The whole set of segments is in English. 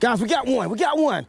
Guys, we got one. We got one.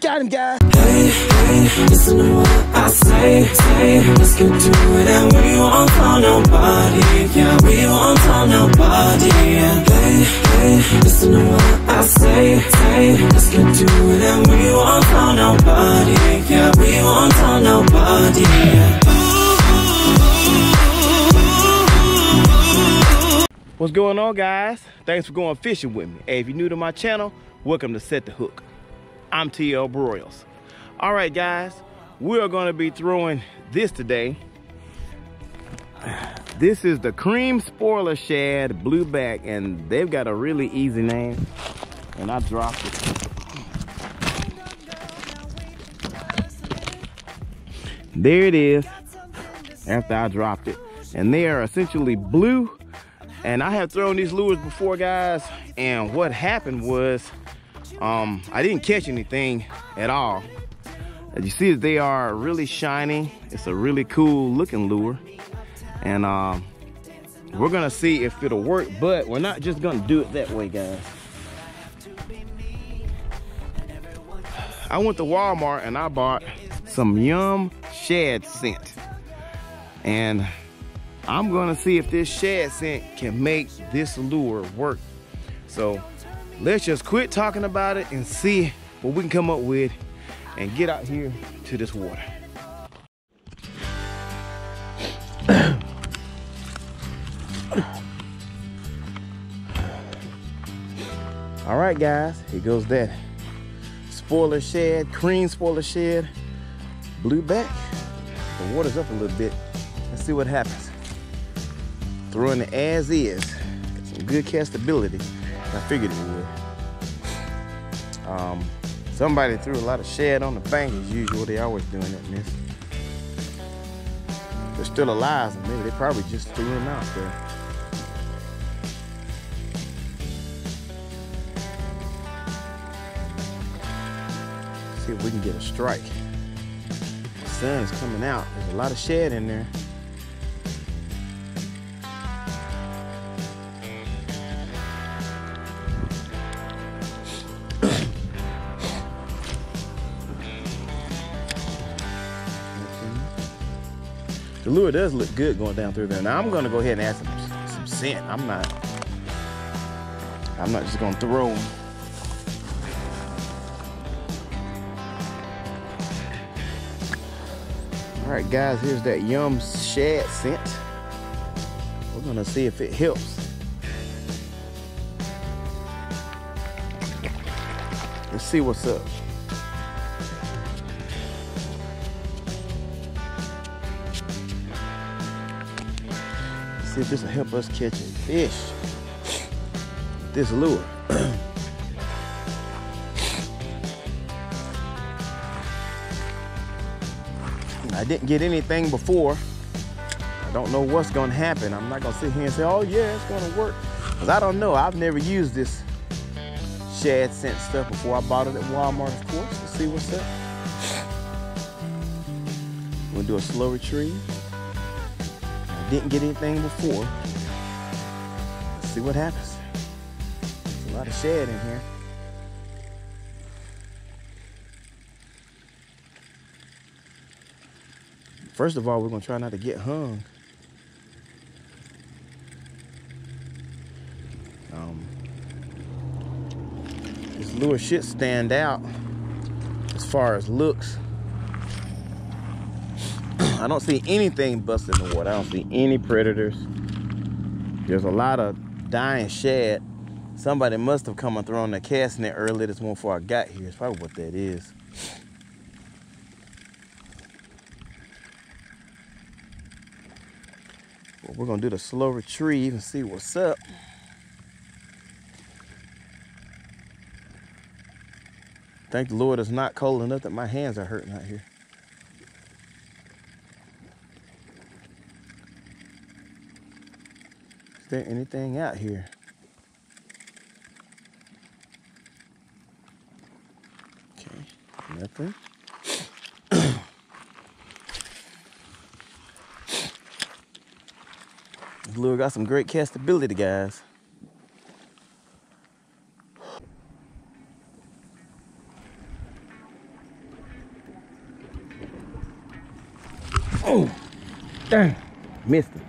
Got him, guys. Hey, hey, listen to what I say, say. Let's get to it and we won't nobody. Yeah, we won't nobody. Yeah. Hey, hey, listen to what I say, say. Let's get to it and we won't nobody. Yeah, we won't nobody. What's going on, guys? Thanks for going fishing with me. Hey, if you're new to my channel, welcome to Set the Hook. I'm TL Broyles. All right, guys, we are going to be throwing this today. This is the Creme Spoiler Shad Blueback, and they've got a really easy name. And I dropped it. There it is, after I dropped it. And they are essentially blue. And I have thrown these lures before, guys. And what happened was, um, I didn't catch anything at all. As you see, they are really shiny. It's a really cool looking lure. And um, we're gonna see if it'll work, but we're not just gonna do it that way, guys. I went to Walmart and I bought some Yum Shad scent. And I'm gonna see if this shad scent can make this lure work. So let's just quit talking about it and see what we can come up with and get out here to this water. All right, guys, here goes that spoiler shed, Creme spoiler shed, blue back. The water's up a little bit. Let's see what happens. Throwing it as is. Got some good castability. I figured it would. Um, somebody threw a lot of shad on the bank as usual. They always doing that in this. They're still alive, maybe they probably just threw them out there. See if we can get a strike. The sun's coming out. There's a lot of shad in there. The lure does look good going down through there. Now I'm gonna go ahead and add some, some scent. I'm not, I'm not just gonna throw them. All right, guys, here's that Yum Shad scent. We're gonna see if it helps. Let's see what's up. See if this will help us catch a fish. This lure. I didn't get anything before. I don't know what's gonna happen. I'm not gonna sit here and say, oh yeah, it's gonna work. Cause I don't know, I've never used this shad scent stuff before. I bought it at Walmart, of course, to see what's up. We'll do a slow retrieve didn't get anything before. Let's see what happens. There's a lot of shad in here. First of all, we're gonna try not to get hung. Um, this lure should stand out as far as looks. I don't see anything busting in the water. I don't see any predators. There's a lot of dying shad. Somebody must have come and thrown the cast net earlier this morning before I got here. It's probably what that is. Well, we're gonna do the slow retrieve and see what's up. Thank the Lord it's not cold enough that my hands are hurting out here. there anything out here? Okay, nothing. this lure got some great castability, guys. Oh, dang, missed.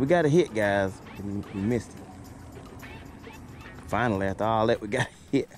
We got a hit, guys. We missed it. Finally, after all that, we got a hit.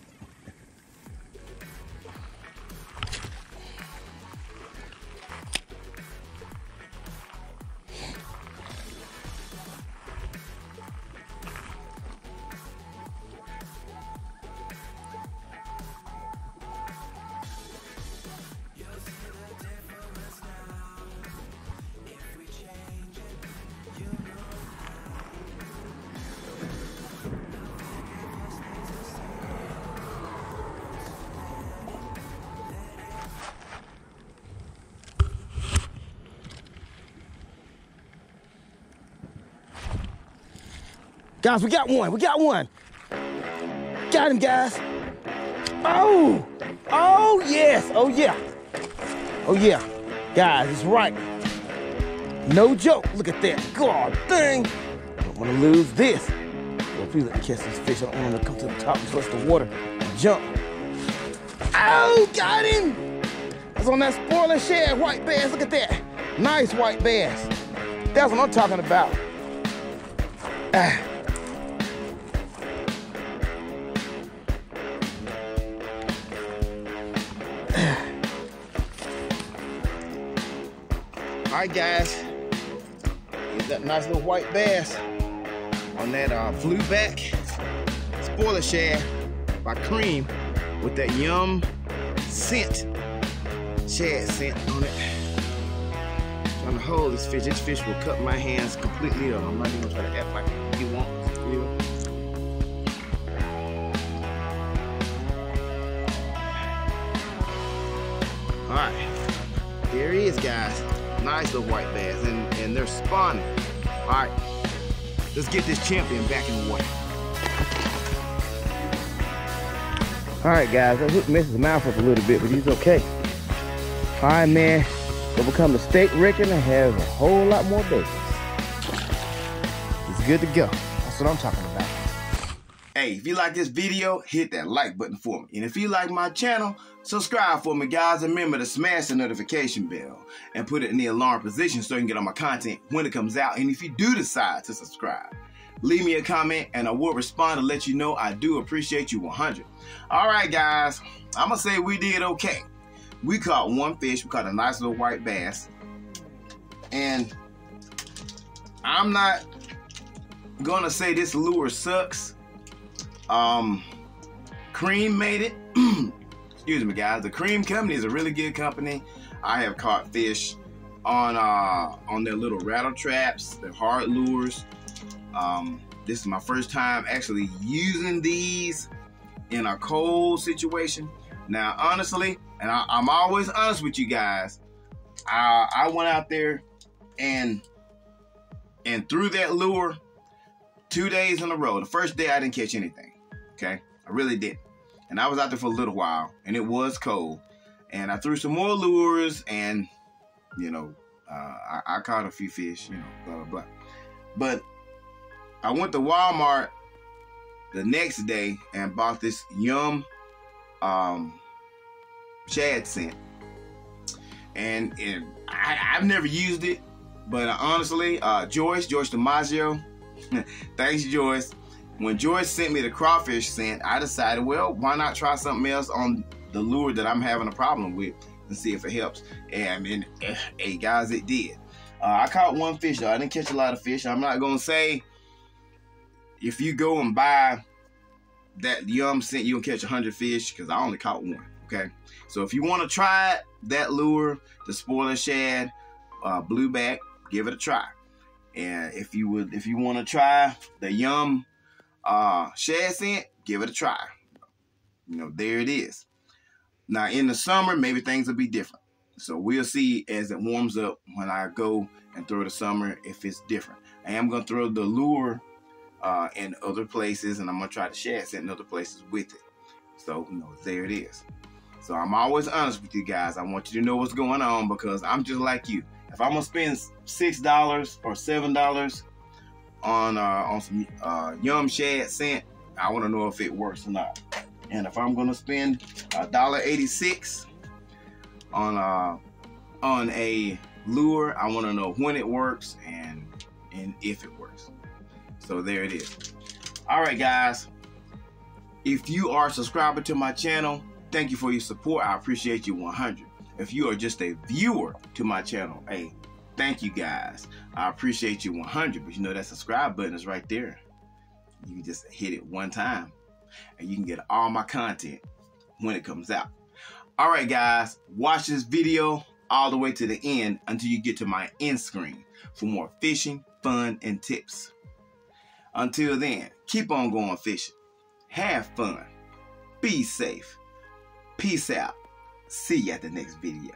Guys, we got one. We got one. Got him, guys. Oh, oh yes. Oh yeah. Oh yeah. Guys, it's right. No joke. Look at that. God dang. Don't want to lose this. Well, please let me catch this fish. I don't want him to come to the top and touch the water and jump. Oh, got him. That's on that spoiler shad white bass. Look at that. Nice white bass. That's what I'm talking about. Ah. Right, guys. That nice little white bass on that uh, blue back spoiler shad by Creme with that yum scent, shad scent on it. Trying to hold this fish. This fish will cut my hands completely up. I'm not even gonna try to act like you want. You. All right, there he is, guys. Nice little white bass, and, and they're spawning. All right, let's get this champion back in the water. All right, guys, I hooked Mrs. Mouth up a little bit, but he's okay. All right, man, go become a steak Rick and have a whole lot more babies. It's good to go. That's what I'm talking about. Hey, if you like this video, hit that like button for me. And if you like my channel, subscribe for me, guys. And remember to smash the notification bell and put it in the alarm position so you can get all my content when it comes out. And if you do decide to subscribe, leave me a comment and I will respond to let you know I do appreciate you 100. All right, guys, I'm gonna say we did okay. We caught one fish. We caught a nice little white bass, and I'm not gonna say this lure sucks. Um, Creme made it. Excuse me, guys. The Creme Company is a really good company. I have caught fish on uh on their little rattle traps, their hard lures. Um, this is my first time actually using these in a cold situation. Now, honestly, and I, am always honest with you guys, I, I went out there and and threw that lure two days in a row. The first day I didn't catch anything. Okay, I really didn't. And I was out there for a little while, and it was cold. And I threw some more lures, and you know, uh, I, I caught a few fish. You know, blah blah blah. But I went to Walmart the next day and bought this Yum um, Shad scent. And, and I, have never used it, but honestly, uh, Joyce, Joyce DiMaggio, thanks Joyce. When George sent me the crawfish scent, I decided, well, why not try something else on the lure that I'm having a problem with and see if it helps. And, and hey guys, it did. Uh, I caught one fish though. I didn't catch a lot of fish. I'm not gonna say if you go and buy that yum scent, you'll catch 100 fish because I only caught one. Okay. So if you want to try that lure, the spoiler shad, uh, blueback, give it a try. And if you would, if you want to try the yum uh, shad scent, give it a try. You know, there it is. Now in the summer, maybe things will be different. So we'll see as it warms up when I go and throw the summer if it's different. I am gonna throw the lure uh, in other places, and I'm gonna try to share it in other places with it. So, you know, there it is. So I'm always honest with you guys. I want you to know what's going on because I'm just like you. If I'm gonna spend six dollars or seven dollars on uh, on some uh, Yum Shad scent, I want to know if it works or not. And if I'm gonna spend a dollar eighty six on uh, on a lure, I want to know when it works and and if it works. So there it is. All right, guys. If you are a subscriber to my channel, thank you for your support. I appreciate you 100. If you are just a viewer to my channel, hey, thank you guys. I appreciate you 100. But you know that subscribe button is right there. You can just hit it one time and you can get all my content when it comes out. All right, guys, watch this video all the way to the end until you get to my end screen for more fishing, fun, and tips. Until then, keep on going fishing. Have fun. Be safe. Peace out. See you at the next video.